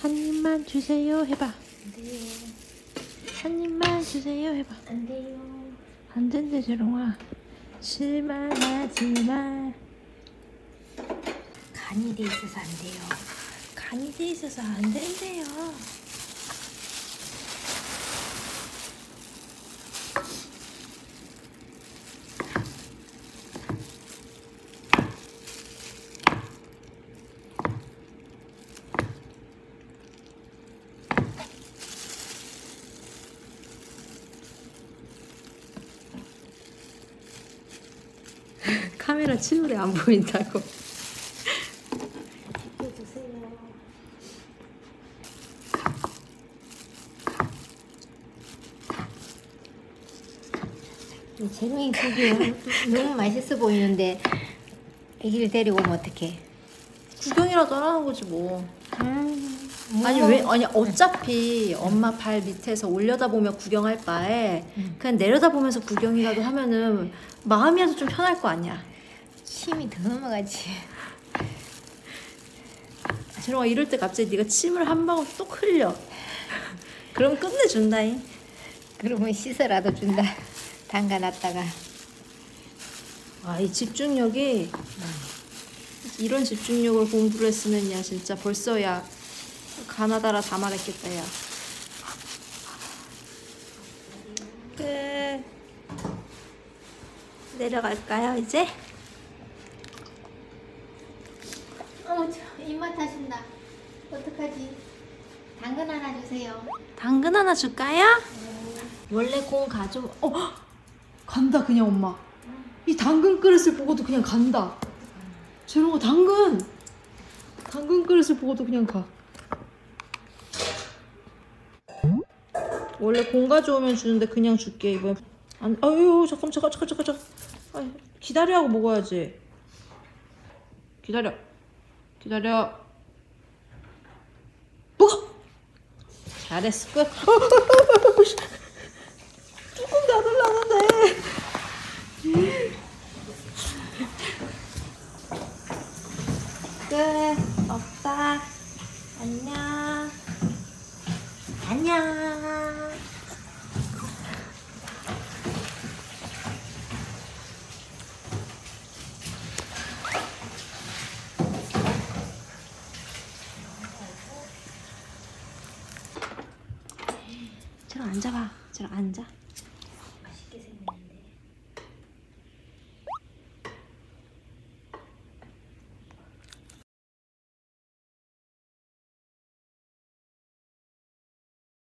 한 입만 주세요 해봐. 안 돼요. 한 입만 주세요 해봐. 안 돼요. 안 된대 재롱아. 실망하지 마. 간이 돼 있어서 안 돼요. 간이 돼 있어서 안 된대요. 카메라 치울에 안 보인다고. 비켜주세요. 재롱이 고기 너무 맛있어 보이는데 애기를 데리고 오면 어떡해? 구경이라도 하라는 거지 뭐. 음, 아니 뭐, 왜 아니 어차피 엄마 발 밑에서 올려다 보며 구경할 바에 그냥 내려다 보면서 구경이라도 하면은 마음이라도 좀 편할 거 아니야. 침이 더 넘어가지. 재롱아 이럴 때 갑자기 네가 침을 한 방울 뚝 흘려. 그럼 끝내준다잉. 그러면 씻어라도 준다. 담가놨다가. 아 이 집중력이 이런 집중력을 공부를 했으면 야 진짜 벌써 야 가나다라 다 말했겠다 야. 끝. 내려갈까요 이제? 어머, 저 입맛 타신다. 어떡하지? 당근 하나 주세요. 당근 하나 줄까요? 원래 공 가져. 어 간다 그냥 엄마. 이 당근 그릇을 보고도 그냥 간다. 재롱아 당근. 당근 그릇을 보고도 그냥 가. 원래 공 가져오면 주는데 그냥 줄게 이번. 안 아유 잠깐 잠깐 잠깐 잠깐 잠깐 아유, 기다려하고 먹어야지. 기다려. 기다려. 먹어! 잘했어 끝. 뚜껑 닫으려는데. 끝. 오빠 안녕. 안녕. 들어 앉아봐. 들어 앉아.